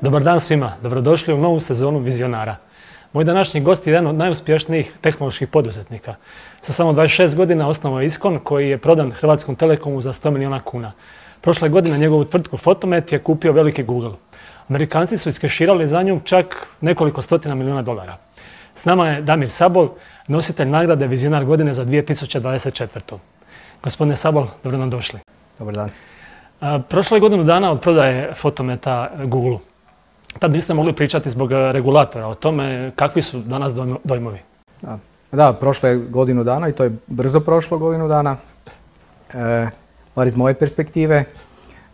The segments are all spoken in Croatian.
Dobar dan svima, dobrodošli u novu sezonu Vizionara. Moj današnji gost je jedan od najuspješnijih tehnoloških poduzetnika. Sa samo 26 godina osnovao je Iskon koji je prodan Hrvatskom telekomu za 100 milijuna kuna. Prošle godine njegovu tvrtku Fotomet je kupio veliki Google. Amerikanci su iskeširali za nju čak nekoliko stotina milijuna dolara. S nama je Damir Sabol, nositelj nagrade Vizionar godine za 2024. Gospodine Sabol, dobro nam došli. Dobar dan. Prošle je godinu dana od prodaje Fotometa Google. Tad niste mogli pričati zbog regulatora o tome kakvi su danas dojmovi. Da, da prošlo je godinu dana i to je brzo prošlo godinu dana. E, bar iz moje perspektive.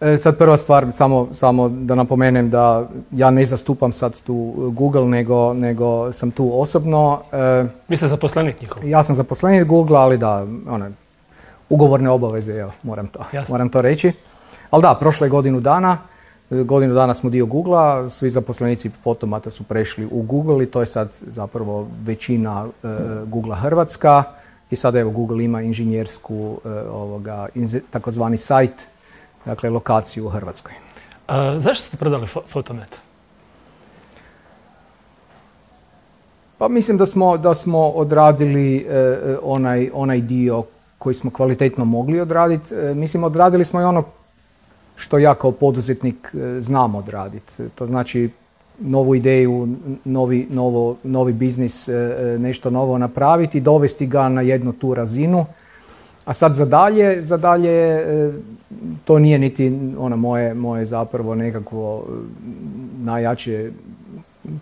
E, sad prva stvar, samo, samo da napomenem da ja ne zastupam sad tu Google, nego, nego sam tu osobno. E, Vi ste zaposlenik njihov? Ja sam zaposlenik Google, ali da, one, ugovorne obaveze, evo, moram to, moram to reći. Ali da, prošlo je godinu dana. Godinu dana smo dio Google-a, svi zaposlenici Fotomata su prešli u Google i to je sad zapravo većina e, Google Hrvatska. I sad evo Google ima inženjersku e, ovoga, takozvani sajt, dakle lokaciju u Hrvatskoj. zašto ste prodali Fotomet? Pa mislim da smo, da smo odradili e, onaj, onaj dio koji smo kvalitetno mogli odraditi. mislim, odradili smo i ono što ja kao poduzetnik e, znam odraditi. To znači novu ideju, novi, novo, novi biznis, e, e, nešto novo napraviti dovesti ga na jednu tu razinu. A sad za dalje, za dalje to nije niti ono moje, moje zapravo nekakvo najjače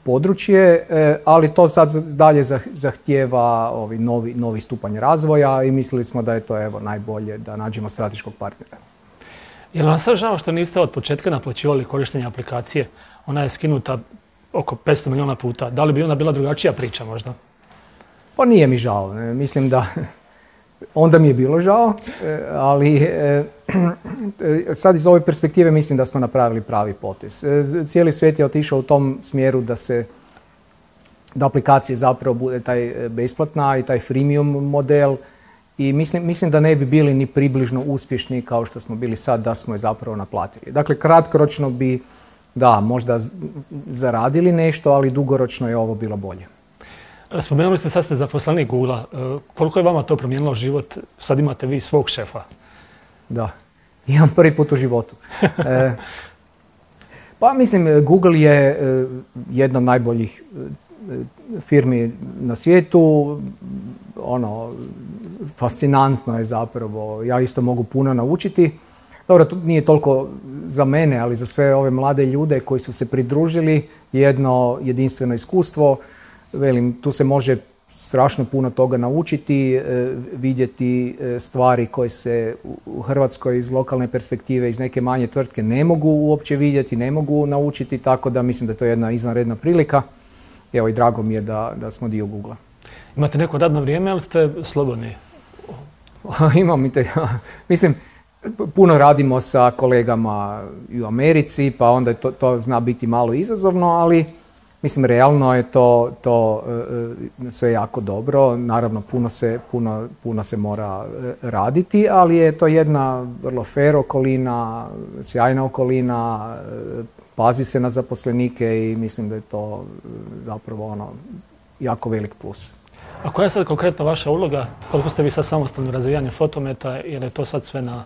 područje, ali to sad dalje zahtijeva ovi novi, novi stupanj razvoja i mislili smo da je to evo najbolje da nađemo strateškog partnera. Je li vam sad žao što niste od početka naplaćivali korištenje aplikacije? Ona je skinuta oko 500 milijuna puta. Da li bi ona bila drugačija priča možda? Pa nije mi žao. Mislim da onda mi je bilo žao, e, ali e, sad iz ove perspektive mislim da smo napravili pravi potez. E, cijeli svijet je otišao u tom smjeru da se da aplikacija zapravo bude taj besplatna i taj freemium model i mislim, mislim da ne bi bili ni približno uspješni kao što smo bili sad da smo je zapravo naplatili. Dakle, kratkoročno bi, da, možda zaradili nešto, ali dugoročno je ovo bilo bolje. Spomenuli ste sad ste zaposleni Google. E, koliko je vama to promijenilo život? Sad imate vi svog šefa. Da, imam prvi put u životu. E, pa mislim, Google je e, jedna od najboljih firmi na svijetu. Ono, fascinantno je zapravo. Ja isto mogu puno naučiti. Dobro, to nije toliko za mene, ali za sve ove mlade ljude koji su se pridružili jedno jedinstveno iskustvo. Velim, tu se može strašno puno toga naučiti, e, vidjeti e, stvari koje se u Hrvatskoj iz lokalne perspektive, iz neke manje tvrtke ne mogu uopće vidjeti, ne mogu naučiti, tako da mislim da je to jedna izvanredna prilika. Evo i drago mi je da, da smo dio Google-a. Imate neko radno vrijeme, ali ste slobodni? Imam te, mislim, puno radimo sa kolegama i u Americi, pa onda to, to zna biti malo izazovno, ali mislim, realno je to, to e, e, sve jako dobro. Naravno, puno se, puno, puno se mora e, raditi, ali je to jedna vrlo fair okolina, sjajna okolina, pazi se na zaposlenike i mislim da je to zapravo ono jako velik plus. A koja je sad konkretno vaša uloga? Koliko ste vi sad samostalni u razvijanju fotometa ili je to sad sve na...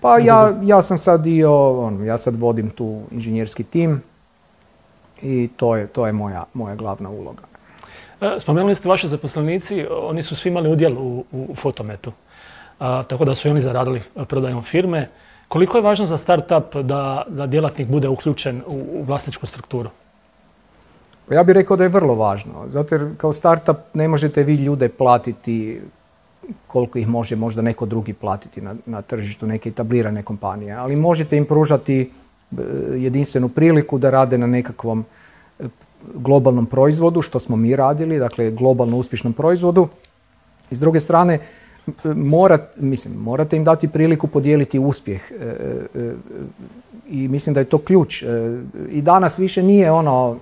Pa ja, ja sam sad dio, on, ja sad vodim tu inženjerski tim i to je, to je moja, moja glavna uloga. E, spomenuli ste vaši zaposlenici, oni su svi imali udjel u, u fotometu, tako da su i oni zaradili prodajom firme. Koliko je važno za startup da, da djelatnik bude uključen u, u vlasničku strukturu? Ja bih rekao da je vrlo važno, zato jer kao startup ne možete vi ljude platiti koliko ih može možda neko drugi platiti na, na tržištu, neke etablirane kompanije, ali možete im pružati e, jedinstvenu priliku da rade na nekakvom e, globalnom proizvodu, što smo mi radili, dakle globalno uspješnom proizvodu. I s druge strane, morat, mislim, morate im dati priliku podijeliti uspjeh e, i mislim da je to ključ. I danas više nije ono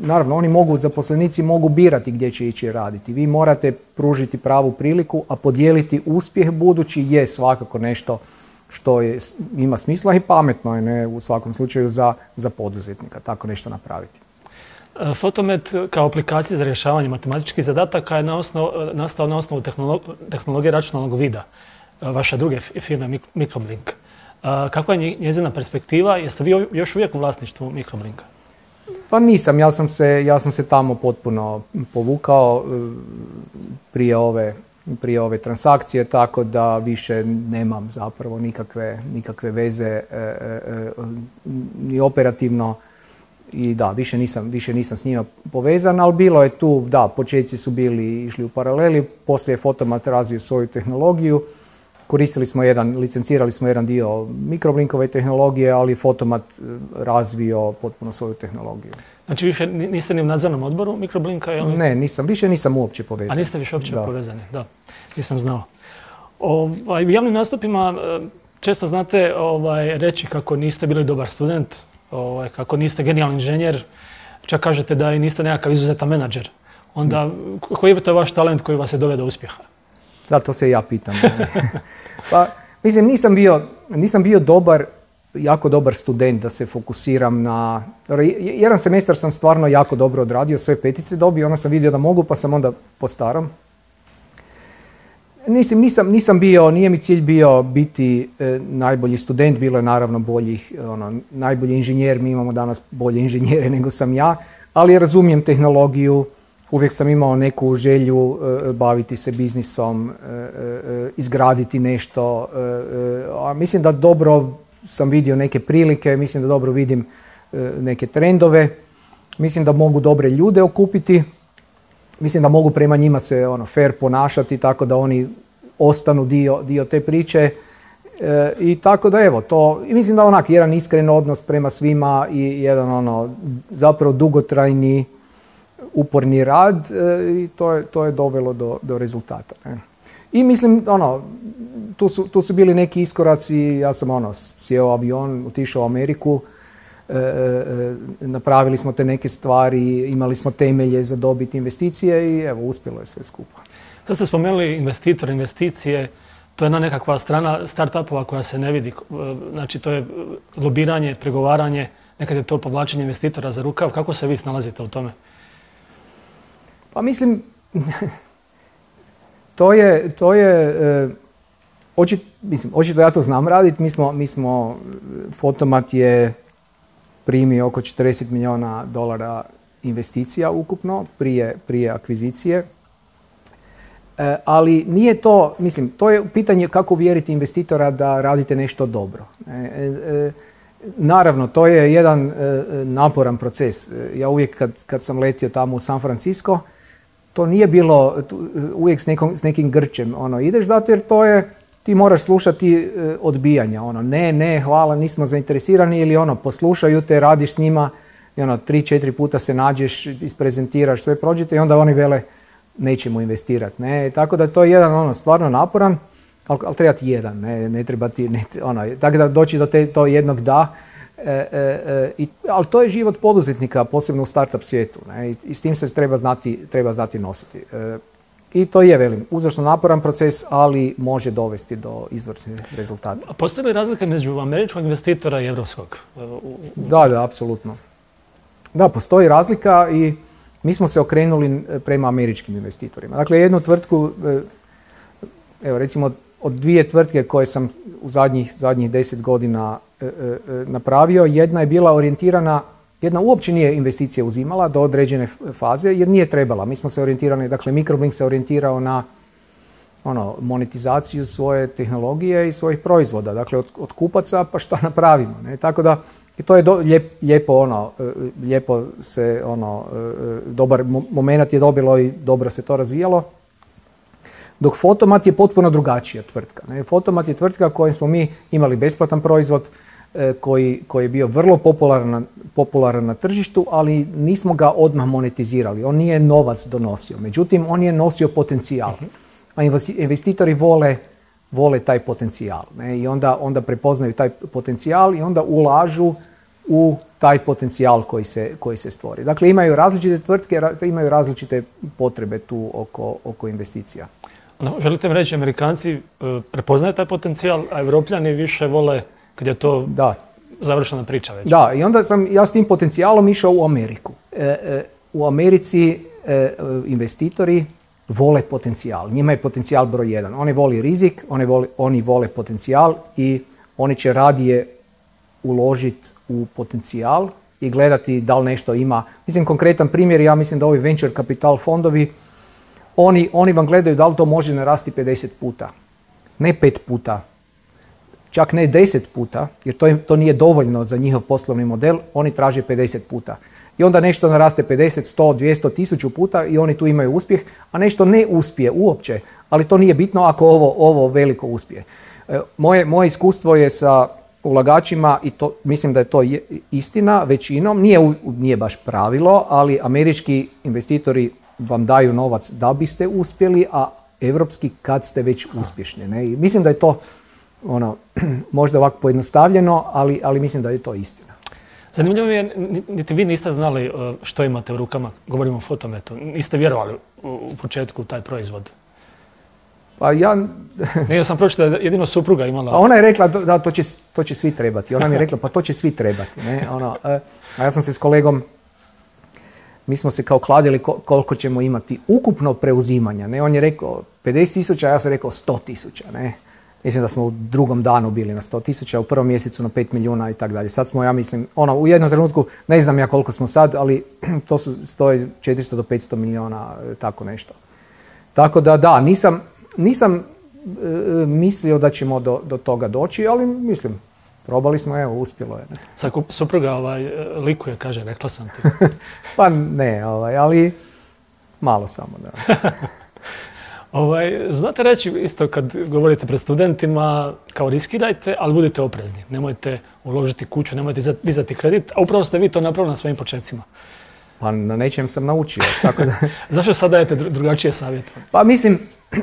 naravno oni mogu, zaposlenici mogu birati gdje će ići raditi. Vi morate pružiti pravu priliku, a podijeliti uspjeh budući je svakako nešto što je, ima smisla i pametno je ne, u svakom slučaju za, za poduzetnika tako nešto napraviti. E, Fotomet kao aplikacija za rješavanje matematičkih zadataka je na nastao na osnovu tehnologije računalnog vida vaše druge firme Microblink. Kakva je njezina perspektiva? Jeste vi još uvijek u vlasništvu Microblinka? Pa nisam, ja sam se, ja sam se tamo potpuno povukao e, prije ove, prije ove transakcije, tako da više nemam zapravo nikakve, nikakve veze e, e, ni operativno. I da, više nisam, više nisam s njima povezan, ali bilo je tu, da, početci su bili išli u paraleli, poslije je Fotomat razvio svoju tehnologiju, Koristili smo jedan, licencirali smo jedan dio mikroblinkove tehnologije, ali Fotomat e, razvio potpuno svoju tehnologiju. Znači više niste ni u nadzornom odboru mikroblinka? Ili? Ne, nisam, više nisam uopće povezan. A niste više uopće povezani, da. Nisam znao. Ovaj, u javnim nastupima e, često znate ovaj, reći kako niste bili dobar student, ovaj, kako niste genijalni inženjer, čak kažete da i niste nekakav izuzetan menadžer. Onda koji je to vaš talent koji vas je doveo do uspjeha? Da, to se ja pitam. pa, mislim, nisam bio, nisam bio dobar, jako dobar student da se fokusiram na... Jedan semestar sam stvarno jako dobro odradio, sve petice dobio, onda sam vidio da mogu, pa sam onda postaram. Nisam, nisam, nisam bio, nije mi cilj bio biti e, najbolji student, bilo je naravno boljih, ono, najbolji inženjer, mi imamo danas bolje inženjere nego sam ja, ali razumijem tehnologiju, uvijek sam imao neku želju e, baviti se biznisom, e, e, izgraditi nešto. A mislim da dobro sam vidio neke prilike, mislim da dobro vidim neke trendove, mislim da mogu dobre ljude okupiti, mislim da mogu prema njima se ono fair ponašati tako da oni ostanu dio, dio te priče. I tako da evo to, mislim da onak jedan iskren odnos prema svima i jedan ono zapravo dugotrajni uporni rad e, i to je, to je dovelo do, do rezultata. I mislim, ono, tu su, tu su bili neki iskoraci, ja sam ono, sjeo avion, otišao u Ameriku, e, e, napravili smo te neke stvari, imali smo temelje za dobiti investicije i evo, uspjelo je sve skupa. Sad ste spomenuli investitor, investicije, to je jedna nekakva strana startupova koja se ne vidi. Znači, to je lobiranje, pregovaranje, nekad je to povlačenje investitora za rukav. Kako se vi snalazite u tome? Pa mislim, to je, to je e, očit, mislim, očito ja to znam raditi, mi smo, mi smo, Fotomat je primio oko 40 milijuna dolara investicija ukupno prije, prije akvizicije. E, ali nije to, mislim, to je pitanje kako uvjeriti investitora da radite nešto dobro. E, naravno, to je jedan naporan proces. Ja uvijek kad, kad sam letio tamo u San Francisco, to nije bilo uvijek s, nekom, s nekim grčem. Ono, ideš zato jer to je, ti moraš slušati e, odbijanja. Ono, ne, ne, hvala, nismo zainteresirani ili ono, poslušaju te, radiš s njima i ono, tri, četiri puta se nađeš, isprezentiraš, sve prođete i onda oni vele nećemo investirati. Ne? Tako da to je jedan ono, stvarno naporan, ali, ali treba ti jedan, ne, ne treba ti, ne, ono, tako da doći do te, to jednog da, E, e, e, ali to je život poduzetnika, posebno u startup svijetu. Ne? I, s tim se treba znati, treba znati nositi. I to je, velim, uzračno naporan proces, ali može dovesti do izvrsnih rezultata. A postoji li razlika među američkog investitora i evropskog? Da, da, apsolutno. Da, postoji razlika i mi smo se okrenuli prema američkim investitorima. Dakle, jednu tvrtku, evo recimo od dvije tvrtke koje sam u zadnjih, zadnjih deset godina E, e, e, napravio. Jedna je bila orijentirana, jedna uopće nije investicije uzimala do određene faze jer nije trebala. Mi smo se orijentirali, dakle Microblink se orijentirao na ono, monetizaciju svoje tehnologije i svojih proizvoda, dakle od, od kupaca pa šta napravimo. Ne? Tako da i to je do, lijepo ono, lijepo se ono, dobar moment je dobilo i dobro se to razvijalo. Dok Fotomat je potpuno drugačija tvrtka. Ne? Fotomat je tvrtka kojom smo mi imali besplatan proizvod, E, koji, koji je bio vrlo popularan, popularan na tržištu, ali nismo ga odmah monetizirali. On nije novac donosio, međutim on je nosio potencijal. A investitori vole, vole taj potencijal. Ne? I onda, onda prepoznaju taj potencijal i onda ulažu u taj potencijal koji se, koji se stvori. Dakle, imaju različite tvrtke, imaju različite potrebe tu oko, oko investicija. Želite mi reći, Amerikanci e, prepoznaju taj potencijal, a Evropljani više vole kad je to da. završena priča već. Da, i onda sam ja s tim potencijalom išao u Ameriku. E, e, u Americi investitori vole potencijal. Njima je potencijal broj jedan. Oni voli rizik, oni vole, oni vole potencijal i oni će radije uložiti u potencijal i gledati da li nešto ima. Mislim, konkretan primjer, ja mislim da ovi venture capital fondovi, oni, oni vam gledaju da li to može narasti 50 puta. Ne 5 puta, čak ne 10 puta, jer to, to nije dovoljno za njihov poslovni model, oni traže 50 puta. I onda nešto naraste 50, 100, 200, 1000 puta i oni tu imaju uspjeh, a nešto ne uspije uopće, ali to nije bitno ako ovo, ovo veliko uspije. E, moje, moje iskustvo je sa ulagačima i to, mislim da je to istina većinom, nije, nije baš pravilo, ali američki investitori vam daju novac da biste uspjeli, a evropski kad ste već uspješni. Ne? I mislim da je to ono, možda ovako pojednostavljeno, ali, ali mislim da je to istina. Zanimljivo je, niti vi niste znali e, što imate u rukama, govorimo o fotometu, niste vjerovali u početku taj proizvod. Pa ja... ne, ja sam pročitao da jedino supruga imala... A ona je rekla da to će, to će svi trebati. Ona mi je rekla pa to će svi trebati. Ne? Ono, e, a ja sam se s kolegom, mi smo se kao kladili koliko ćemo imati ukupno preuzimanja. Ne? On je rekao 50 tisuća, ja sam rekao 100 tisuća. Ne? Mislim da smo u drugom danu bili na 100 tisuća, u prvom mjesecu na 5 milijuna i tako dalje. Sad smo, ja mislim, ono, u jednom trenutku, ne znam ja koliko smo sad, ali to su stoji 400 do 500 milijuna, e, tako nešto. Tako da da, nisam, nisam e, mislio da ćemo do, do toga doći, ali mislim, probali smo, evo, uspjelo je. Sad supruga ovaj, likuje, kaže, rekla sam ti. pa ne, ovaj, ali malo samo, da. Ovaj, znate reći isto kad govorite pred studentima, kao riskirajte, ali budite oprezni. Nemojte uložiti kuću, nemojte dizati kredit, a upravo ste vi to napravili na svojim početcima. Pa na nečem sam naučio. Tako da... Zašto sad dajete drugačije savjete? Pa mislim,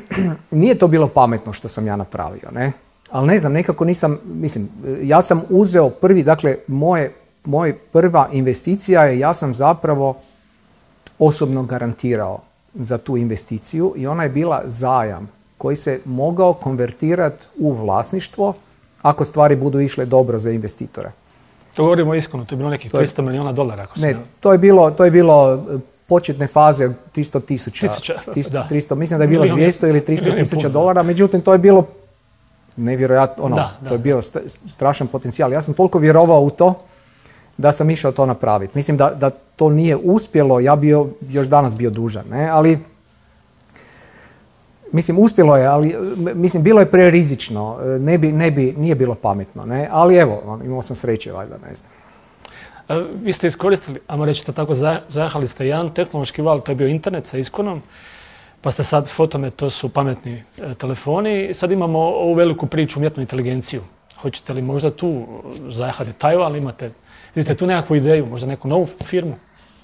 nije to bilo pametno što sam ja napravio, ne? Ali ne znam, nekako nisam, mislim, ja sam uzeo prvi, dakle, moje, moje prva investicija je, ja sam zapravo osobno garantirao za tu investiciju i ona je bila zajam koji se mogao konvertirati u vlasništvo ako stvari budu išle dobro za investitore. To govorimo iskreno, to je bilo nekih 300 milijuna dolara. Ako ne, to je bilo, to je bilo e, početne faze 300 tisuća. da. 300, mislim da je bilo 200 ili 300 tisuća dolara, međutim to je bilo nevjerojatno, ono, to je bio strašan potencijal. Ja sam toliko vjerovao u to da sam išao to napraviti. Mislim da, da to nije uspjelo, ja bi još danas bio dužan, ne? ali mislim uspjelo je, ali mislim bilo je prerizično, ne bi, ne bi, nije bilo pametno, ne? ali evo, ono, imao sam sreće valjda, ne znam. E, vi ste iskoristili, ajmo reći to tako, zahali ste jedan tehnološki val, to je bio internet sa iskonom, pa ste sad fotomet, to su pametni e, telefoni. Sad imamo ovu veliku priču, umjetnu inteligenciju. Hoćete li možda tu zajahati taj val, imate Vidite tu nekakvu ideju, možda neku novu firmu?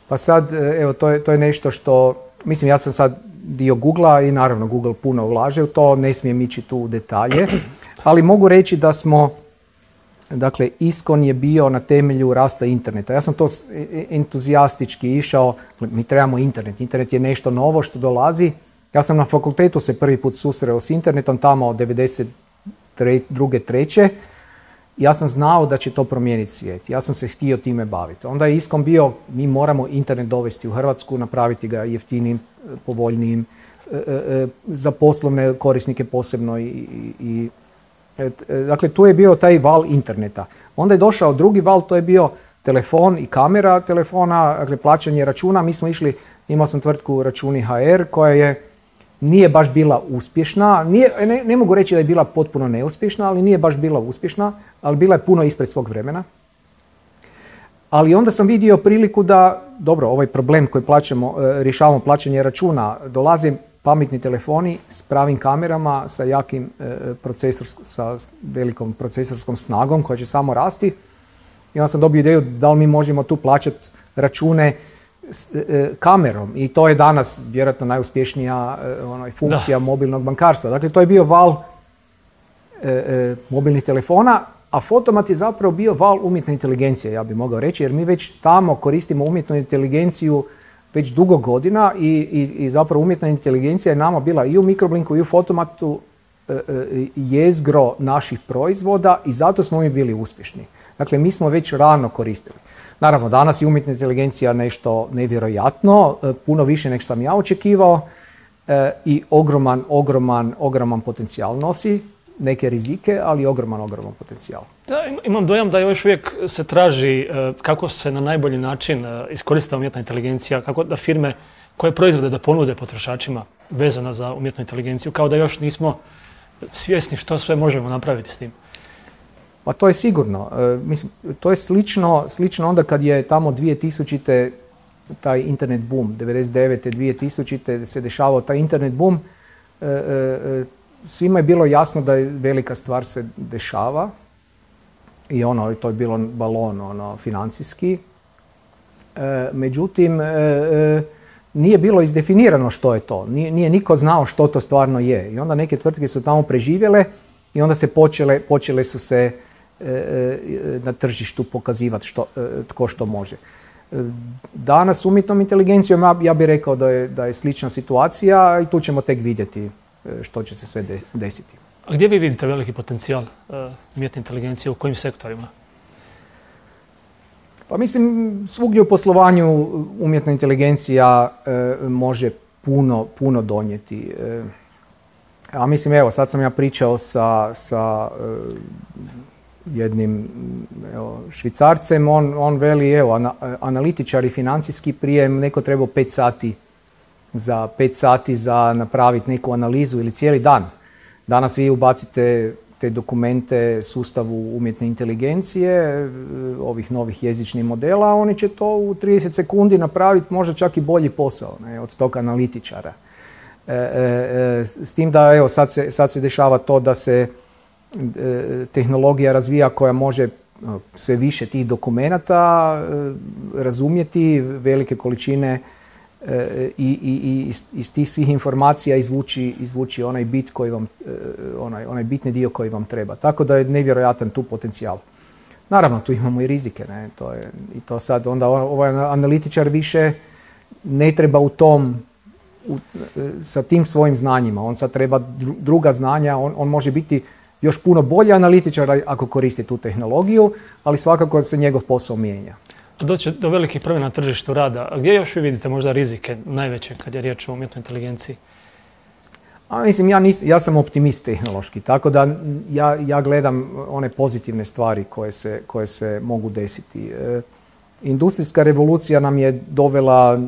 Pa sad, e, evo, to je, to je nešto što, mislim, ja sam sad dio Google-a i naravno Google puno ulaže u to, ne smijem ići tu u detalje, ali mogu reći da smo, dakle, Iskon je bio na temelju rasta interneta. Ja sam to e, e, entuzijastički išao, mi trebamo internet, internet je nešto novo što dolazi. Ja sam na fakultetu se prvi put susreo s internetom tamo od 92. treće ja sam znao da će to promijeniti svijet. Ja sam se htio time baviti. Onda je iskom bio, mi moramo internet dovesti u Hrvatsku, napraviti ga jeftinim, povoljnijim, e, e, e, za poslovne korisnike posebno. I, i, dakle, tu je bio taj val interneta. Onda je došao drugi val, to je bio telefon i kamera telefona, dakle plaćanje računa. Mi smo išli, imao sam tvrtku Računi HR koja je nije baš bila uspješna, nije, ne, ne, mogu reći da je bila potpuno neuspješna, ali nije baš bila uspješna, ali bila je puno ispred svog vremena. Ali onda sam vidio priliku da, dobro, ovaj problem koji plaćamo, e, rješavamo plaćanje računa, dolaze pametni telefoni s pravim kamerama, sa jakim e, procesor, sa velikom procesorskom snagom koja će samo rasti. I onda sam dobio ideju da li mi možemo tu plaćati račune kamerom i to je danas vjerojatno najuspješnija e, onaj, funkcija mobilnog bankarstva. Dakle, to je bio val e, mobilnih telefona, a fotomat je zapravo bio val umjetne inteligencije, ja bih mogao reći, jer mi već tamo koristimo umjetnu inteligenciju već dugo godina i, i, i zapravo umjetna inteligencija je nama bila i u mikroblinku i u fotomatu e, e, jezgro naših proizvoda i zato smo mi bili uspješni. Dakle, mi smo već rano koristili. Naravno, danas je umjetna inteligencija nešto nevjerojatno, e, puno više nego sam ja očekivao i ogroman, ogroman, ogroman potencijal nosi neke rizike, ali ogroman, ogroman potencijal. Da, imam dojam da još uvijek se traži e, kako se na najbolji način e, iskorista umjetna inteligencija, kako da firme koje proizvode da ponude potrošačima vezano za umjetnu inteligenciju, kao da još nismo svjesni što sve možemo napraviti s tim. Pa to je sigurno. E, mislim, to je slično, slično onda kad je tamo 2000. taj internet boom, 99. 2000. se dešavao taj internet boom, svima je bilo jasno da je velika stvar se dešava i ono, to je bilo balon ono, financijski. E, međutim, e, e, nije bilo izdefinirano što je to. Nije, nije niko znao što to stvarno je. I onda neke tvrtke su tamo preživjele i onda se počele, počele su se na tržištu pokazivati što, tko što može. Danas umjetnom inteligencijom ja, ja bih rekao da je, da je slična situacija i tu ćemo tek vidjeti E, što će se sve desiti. A gdje vi vidite veliki potencijal e, umjetne inteligencije, u kojim sektorima? Pa mislim, svugdje u poslovanju umjetna inteligencija e, može puno, puno donijeti. A mislim, evo, sad sam ja pričao sa, sa jednim evo, švicarcem, on, on veli, evo, analitičari financijski prije neko trebao pet sati za pet sati za napraviti neku analizu ili cijeli dan. Danas vi ubacite te dokumente sustavu umjetne inteligencije, e, ovih novih jezičnih modela, oni će to u 30 sekundi napraviti možda čak i bolji posao ne, od tog analitičara. E, e, s tim da evo sad se, sad se dešava to da se tehnologija razvija koja može sve više tih dokumenata razumjeti, velike količine E, i, i, i iz tih svih informacija izvući, izvući onaj bit koji vam, e, onaj, onaj bitni dio koji vam treba. Tako da je nevjerojatan tu potencijal. Naravno, tu imamo i rizike, ne? To je, i to sad onda ovaj analitičar više ne treba u tom, u, e, sa tim svojim znanjima, on sad treba druga znanja, on, on može biti još puno bolji analitičar ako koristi tu tehnologiju, ali svakako se njegov posao mijenja doći do velikih promjena na tržištu rada. A gdje još vi vidite možda rizike najveće kad je riječ o umjetnoj inteligenciji? A, mislim, ja, ja sam optimist tehnološki, tako da ja, ja gledam one pozitivne stvari koje se, koje se mogu desiti. E, industrijska revolucija nam je dovela,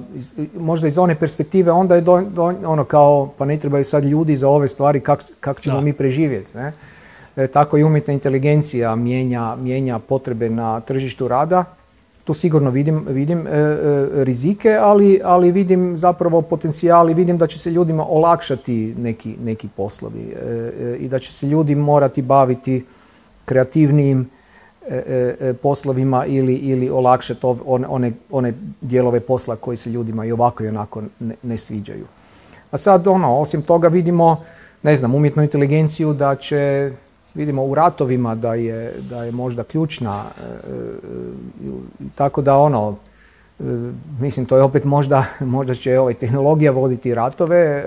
možda iz one perspektive, onda je do, ono kao, pa ne trebaju sad ljudi za ove stvari, kako kak ćemo mi preživjeti. Ne? E, tako i umjetna inteligencija mijenja, mijenja potrebe na tržištu rada tu sigurno vidim, vidim e, e, rizike, ali, ali vidim zapravo potencijal i vidim da će se ljudima olakšati neki, neki poslovi i da će se ljudi morati baviti kreativnijim poslovima ili, ili olakšati one, one dijelove posla koji se ljudima i ovako i onako ne, ne sviđaju. A sad ono, osim toga vidimo, ne znam, umjetnu inteligenciju da će vidimo u ratovima da je, da je možda ključna, e, e, tako da ono, e, mislim to je opet možda, možda će ovaj tehnologija voditi ratove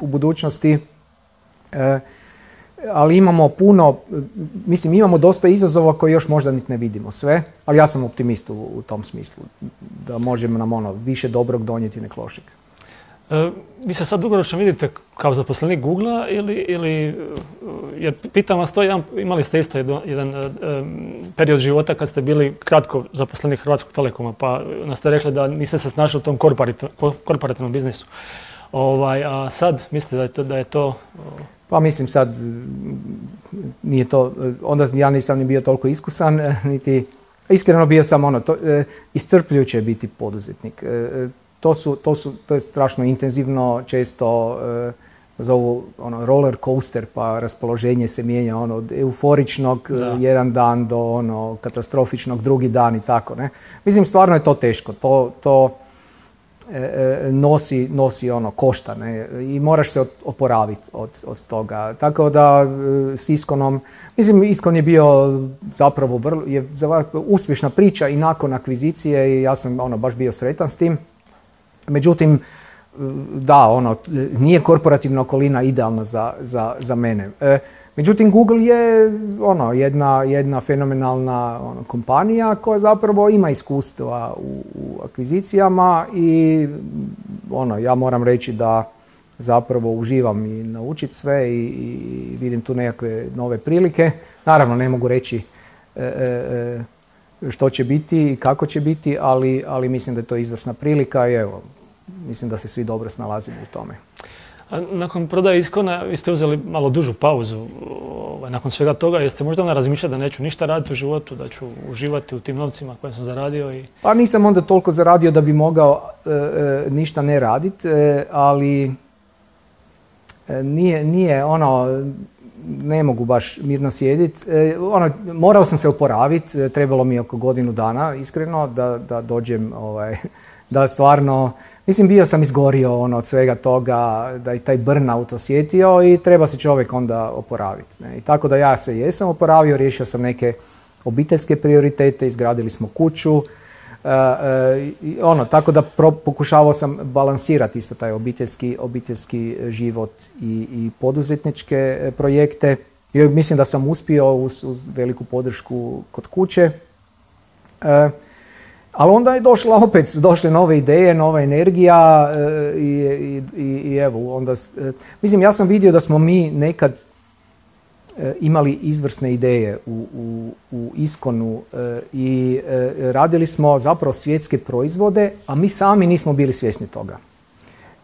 u budućnosti, ali imamo puno, mislim imamo dosta izazova koje još možda niti ne vidimo sve, ali ja sam optimist u, u tom smislu, da možemo nam ono više dobrog donijeti nek lošeg. E, vi se sad dugoročno vidite kao zaposlenik Google ili, ili e, jer pitam vas to, imali ste isto jedan, e, period života kad ste bili kratko zaposlenik Hrvatskog telekoma, pa nas ste rekli da niste se snašli u tom korporativnom biznisu. Ovaj, a sad mislite da je to, da je to pa mislim sad nije to, onda ja nisam ni bio toliko iskusan, niti iskreno bio sam ono, to, iscrpljujuće biti poduzetnik to, su, to, su, to je strašno intenzivno, često e, zovu ono, roller coaster, pa raspoloženje se mijenja ono, od euforičnog e, jedan dan do ono, katastrofičnog drugi dan i tako. Ne? Mislim, stvarno je to teško. To, to e, nosi, nosi ono, košta ne? i moraš se oporaviti od, od toga. Tako da s Iskonom, mislim, Iskon je bio zapravo vrlo, je uspješna priča i nakon akvizicije i ja sam ono, baš bio sretan s tim Međutim, da, ono, nije korporativna okolina idealna za, za, za mene. E, međutim, Google je ono, jedna, jedna fenomenalna ono, kompanija koja zapravo ima iskustva u, u akvizicijama i ono, ja moram reći da zapravo uživam i naučiti sve i, i vidim tu nekakve nove prilike. Naravno, ne mogu reći e, e, što će biti i kako će biti, ali, ali mislim da je to izvrsna prilika i evo, mislim da se svi dobro snalazimo u tome. A nakon prodaje Iskona vi ste uzeli malo dužu pauzu. Ovaj, nakon svega toga jeste možda ona razmišljali da neću ništa raditi u životu, da ću uživati u tim novcima koje sam zaradio? I... Pa nisam onda toliko zaradio da bi mogao e, e, ništa ne raditi, e, ali nije, nije ono, ne mogu baš mirno sjediti. ono, morao sam se oporaviti, trebalo mi oko godinu dana, iskreno, da, da dođem, ovaj, da stvarno Mislim, bio sam izgorio ono, od svega toga, da i taj burnout osjetio i treba se čovjek onda oporaviti. I tako da ja se jesam oporavio, riješio sam neke obiteljske prioritete, izgradili smo kuću, e, e, ono, tako da pokušavao sam balansirati isto taj obiteljski, obiteljski život i, i poduzetničke e, projekte. I mislim da sam uspio uz, uz veliku podršku kod kuće. Ali onda je došla opet, došle nove ideje, nova energija e, i, i, i evo, onda, e, mislim ja sam vidio da smo mi nekad e, imali izvrsne ideje u, u, u Iskonu i radili smo zapravo svjetske proizvode, a mi sami nismo bili svjesni toga.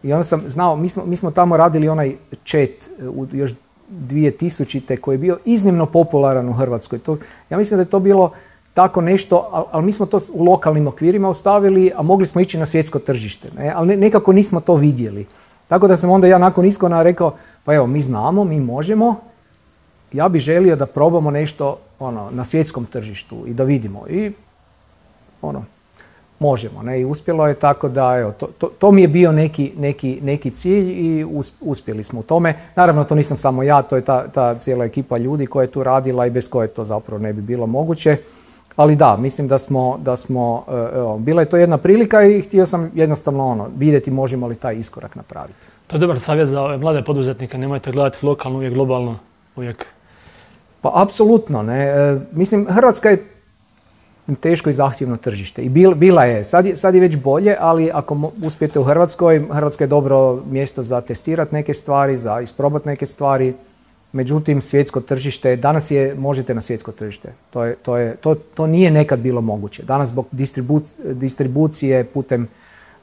I onda sam znao, mi smo, mi smo tamo radili onaj chat u još 2000. koji je bio iznimno popularan u Hrvatskoj. To, ja mislim da je to bilo tako nešto, ali mi smo to u lokalnim okvirima ostavili, a mogli smo ići na svjetsko tržište, ne? ali nekako nismo to vidjeli. Tako da sam onda ja nakon iskona rekao, pa evo, mi znamo, mi možemo, ja bih želio da probamo nešto ono, na svjetskom tržištu i da vidimo. I ono, možemo. Ne? I uspjelo je tako da, evo, to, to, to mi je bio neki, neki, neki cilj i uspjeli smo u tome. Naravno, to nisam samo ja, to je ta, ta cijela ekipa ljudi koja je tu radila i bez koje to zapravo ne bi bilo moguće. Ali da, mislim da smo, da smo e, evo, bila je to jedna prilika i htio sam jednostavno ono, vidjeti možemo li taj iskorak napraviti. To je dobar savjet za ove mlade poduzetnike, nemojte gledati lokalno, uvijek globalno, uvijek. Pa apsolutno, ne. E, mislim, Hrvatska je teško i zahtjevno tržište. I bila je. Sad, je. sad je već bolje, ali ako uspijete u Hrvatskoj, Hrvatska je dobro mjesto za testirati neke stvari, za isprobati neke stvari. Međutim, svjetsko tržište, danas je, možete na svjetsko tržište. To, je, to, je, to, to nije nekad bilo moguće. Danas zbog distribucije putem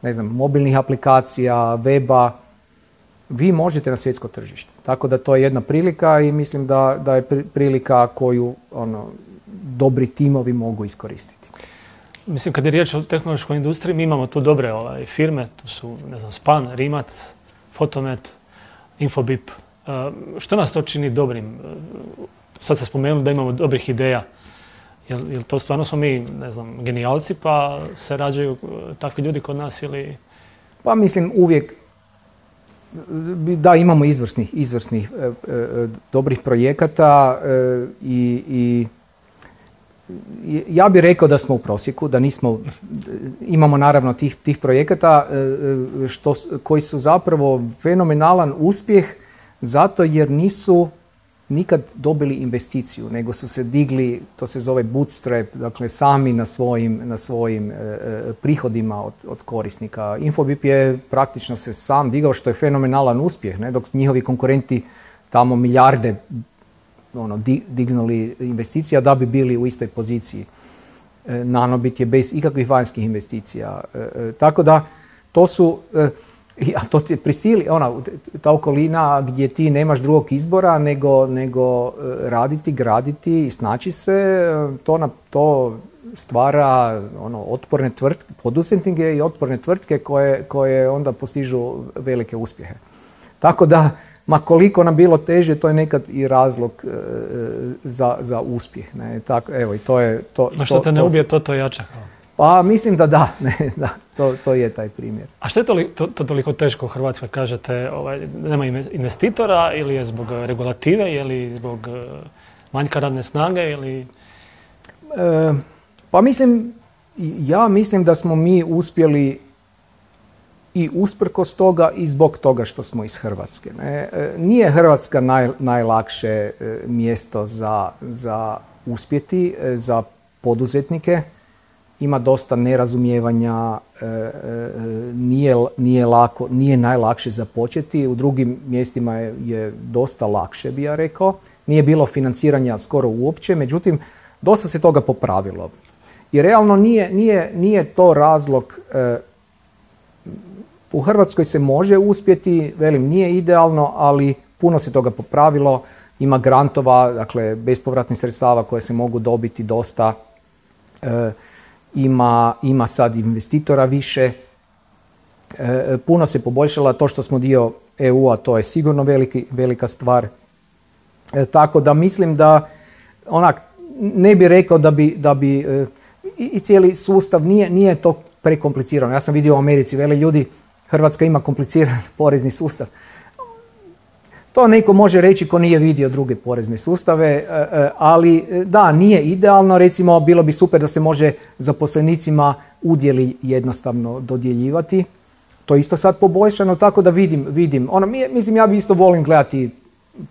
ne znam, mobilnih aplikacija, weba, vi možete na svjetsko tržište. Tako da to je jedna prilika i mislim da, da je prilika koju ono, dobri timovi mogu iskoristiti. Mislim, kad je riječ o tehnološkoj industriji, mi imamo tu dobre ovaj, firme, tu su, ne znam, Span, Rimac, Fotomet, Infobip, što nas to čini dobrim? Sad ste spomenuli da imamo dobrih ideja. Jel, jel to stvarno smo mi, ne znam, genijalci pa se rađaju e, takvi ljudi kod nas ili... Pa mislim uvijek da imamo izvrsnih, izvrsnih dobrih projekata i, i ja bih rekao da smo u prosjeku, da nismo, imamo naravno tih, tih projekata što, koji su zapravo fenomenalan uspjeh zato jer nisu nikad dobili investiciju, nego su se digli, to se zove bootstrap, dakle sami na svojim, na svojim e, e, prihodima od, od korisnika. Infobip je praktično se sam digao što je fenomenalan uspjeh, ne? dok njihovi konkurenti tamo milijarde ono, dignuli investicija da bi bili u istoj poziciji. E, Nanobit je bez ikakvih vanjskih investicija. tako da to su a to ti prisili, ona, ta okolina gdje ti nemaš drugog izbora nego, nego e, raditi, graditi i snaći se, e, to, na, to stvara ono, otporne tvrtke, poduzetnike i otporne tvrtke koje, koje onda postižu velike uspjehe. Tako da, ma koliko nam bilo teže, to je nekad i razlog e, za, za uspjeh. Ne? Tako, evo, i to je, to, Ma što te ne ubije, to to jača. Pa mislim da da, ne, da to, to je taj primjer. A što je to, to, toliko teško u Hrvatskoj? Kažete, ovaj, nema investitora ili je zbog regulative ili zbog uh, manjka radne snage ili... E, pa mislim, ja mislim da smo mi uspjeli i usprkos toga i zbog toga što smo iz Hrvatske. Ne? E, nije Hrvatska najlakše e, mjesto za, za uspjeti, za poduzetnike. Ima dosta nerazumijevanja, nije, nije, lako, nije najlakše započeti. U drugim mjestima je, je dosta lakše, bi ja rekao. Nije bilo financiranja skoro uopće, međutim, dosta se toga popravilo. I realno nije, nije, nije to razlog u Hrvatskoj se može uspjeti, velim nije idealno, ali puno se toga popravilo. Ima grantova, dakle bespovratnih sredstava koje se mogu dobiti dosta. E, ima, ima sad investitora više. E, puno se poboljšala to što smo dio EU-a, to je sigurno veliki, velika stvar. E, tako da mislim da onak, ne bi rekao da bi, da bi i, i cijeli sustav nije, nije to prekomplicirano. Ja sam vidio u Americi, veli ljudi, Hrvatska ima kompliciran porezni sustav. To neko može reći ko nije vidio druge porezne sustave, e, e, ali e, da, nije idealno. Recimo, bilo bi super da se može zaposlenicima udjeli jednostavno dodjeljivati. To je isto sad poboljšano, tako da vidim, vidim. Ono, mislim, ja bi isto volim gledati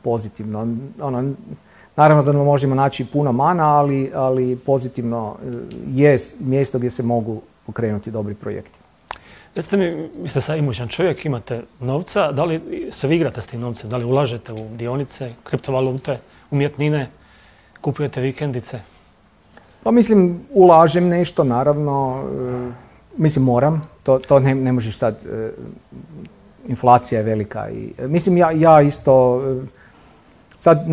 pozitivno. Ono, naravno da možemo naći puno mana, ali, ali pozitivno je mjesto gdje se mogu pokrenuti dobri projekti. Recite mi, vi ste sad imućan čovjek, imate novca, da li se vi igrate s tim novcem? Da li ulažete u dionice, kriptovalute, umjetnine, kupujete vikendice? Pa mislim, ulažem nešto, naravno, e, mislim moram, to, to ne, ne možeš sad, e, inflacija je velika i e, mislim ja, ja isto, sad,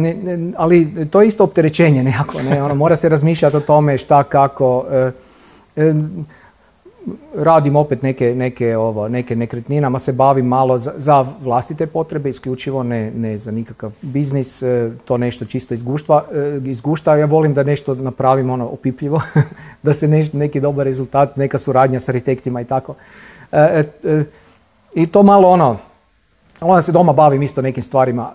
ali to je isto opterećenje nekako, ne, ono, mora se razmišljati o tome šta, kako, radim opet neke, neke, ovo, neke nekretninama, se bavim malo za, za vlastite potrebe, isključivo ne, ne za nikakav biznis, e, to nešto čisto izguštva, e, izgušta. Ja volim da nešto napravim ono opipljivo, da se neki dobar rezultat, neka suradnja s arhitektima i tako. E, I to malo ono, onda se doma bavim isto nekim stvarima.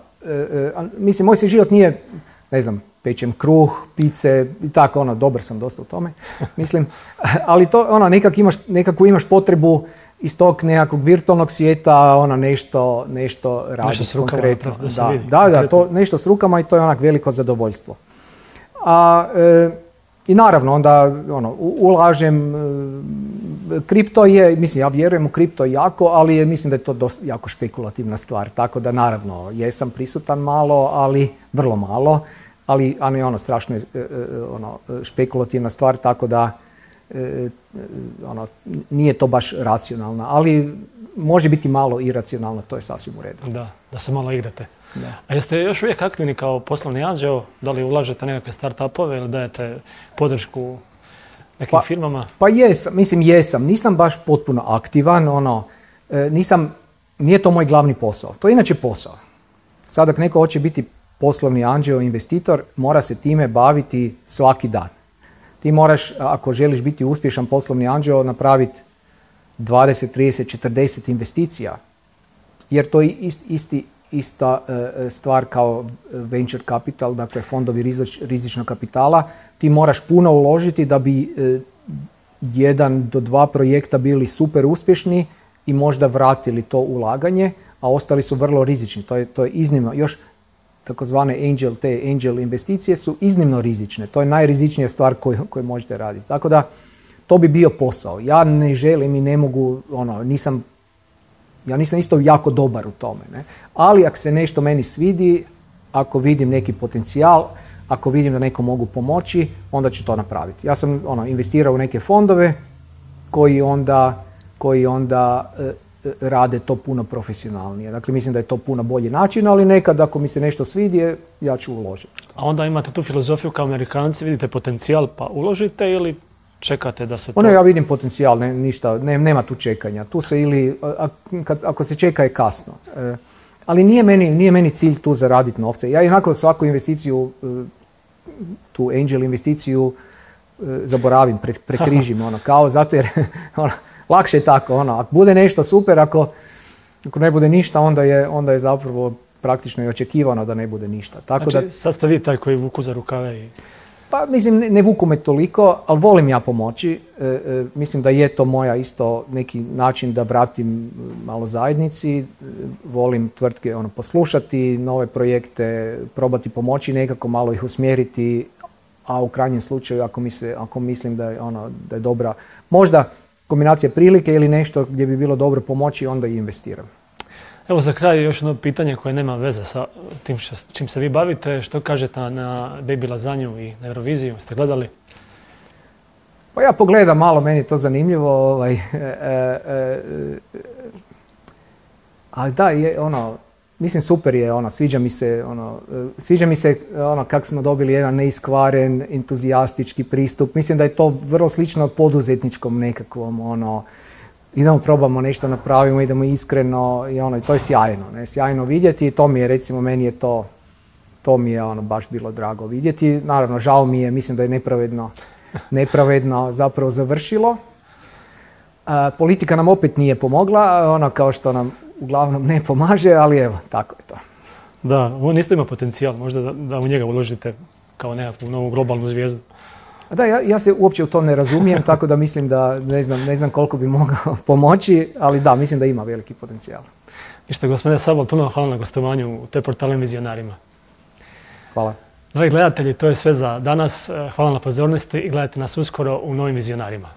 Mislim, moj se život nije, ne znam, pečem kruh, pice i tako, ono, dobar sam dosta u tome, mislim. Ali to, ono, nekak imaš, nekako imaš potrebu iz tog nekakvog virtualnog svijeta, ono, nešto, nešto raditi konkretno. Da, da, da, to nešto s rukama i to je onak veliko zadovoljstvo. A, e, I naravno, onda, ono, ulažem, e, kripto je, mislim, ja vjerujem u kripto jako, ali mislim da je to dosta, jako špekulativna stvar, tako da naravno, jesam prisutan malo, ali vrlo malo ali, ali ono strašno je e, e, ono, špekulativna stvar, tako da e, ono, nije to baš racionalna, ali može biti malo iracionalno, to je sasvim u redu. Da, da se malo igrate. Da. A jeste još uvijek aktivni kao poslovni anđeo? Da li ulažete nekakve start-upove ili dajete podršku nekim pa, firmama? Pa jesam, mislim jesam. Nisam baš potpuno aktivan, ono, nisam, nije to moj glavni posao. To je inače posao. Sad ako neko hoće biti poslovni anđeo, investitor, mora se time baviti svaki dan. Ti moraš, ako želiš biti uspješan poslovni anđeo, napraviti 20, 30, 40 investicija. Jer to je isti, ista e, stvar kao venture capital, dakle fondovi rizičnog kapitala. Ti moraš puno uložiti da bi e, jedan do dva projekta bili super uspješni i možda vratili to ulaganje, a ostali su vrlo rizični. To je, to je iznimno. Još takozvane angel, te angel investicije su iznimno rizične. To je najrizičnija stvar koju, koju možete raditi. Tako da to bi bio posao. Ja ne želim i ne mogu, ono, nisam, ja nisam isto jako dobar u tome. Ne? Ali ako se nešto meni svidi, ako vidim neki potencijal, ako vidim da neko mogu pomoći, onda ću to napraviti. Ja sam ono, investirao u neke fondove koji onda, koji onda e, rade to puno profesionalnije. Dakle, mislim da je to puno bolji način, ali nekad ako mi se nešto svidi, ja ću uložiti. A onda imate tu filozofiju kao Amerikanci, vidite potencijal pa uložite ili čekate da se to... Ono ja vidim potencijal, ne, ništa, ne, nema tu čekanja. Tu se ili, kad, ako se čeka je kasno. E, ali nije meni, nije meni cilj tu zaraditi novce. Ja jednako svaku investiciju, e, tu angel investiciju, e, zaboravim, pre, prekrižim, ono, kao zato jer ono, lakše je tako. Ono, ako bude nešto super, ako, ako ne bude ništa, onda je, onda je zapravo praktično i očekivano da ne bude ništa. Tako znači, da, sad ste vi taj koji vuku za rukave i... Pa mislim, ne, ne vuku me toliko, ali volim ja pomoći. E, e, mislim da je to moja isto neki način da vratim malo zajednici. E, volim tvrtke ono, poslušati, nove projekte, probati pomoći, nekako malo ih usmjeriti, a u krajnjem slučaju ako, ako mislim da je, ono, da je dobra, možda kombinacija prilike ili nešto gdje bi bilo dobro pomoći, onda i investiram. Evo za kraj još jedno pitanje koje nema veze sa tim čim se vi bavite. Što kažete na Baby Lazanju i na Euroviziju? Ste gledali? Pa ja pogledam malo, meni je to zanimljivo. Ovaj, e, e, e, ali da, je ono, mislim super je ono, sviđa mi se ono, sviđa mi se ono kako smo dobili jedan neiskvaren, entuzijastički pristup. Mislim da je to vrlo slično poduzetničkom nekakvom ono, idemo probamo nešto napravimo, idemo iskreno i ono, to je sjajno, ne, sjajno vidjeti i to mi je recimo, meni je to, to mi je ono baš bilo drago vidjeti. Naravno, žao mi je, mislim da je nepravedno, nepravedno zapravo završilo. politika nam opet nije pomogla, ono kao što nam uglavnom ne pomaže, ali evo, tako je to. Da, on isto ima potencijal, možda da, da u njega uložite kao nekakvu novu globalnu zvijezdu. Da, ja, ja se uopće u to ne razumijem, tako da mislim da ne znam, ne znam koliko bi mogao pomoći, ali da, mislim da ima veliki potencijal. Ništa, gospodine Sabol, puno hvala na gostovanju u te portalnim vizionarima. Hvala. Dragi gledatelji, to je sve za danas. Hvala na pozornosti i gledajte nas uskoro u novim vizionarima.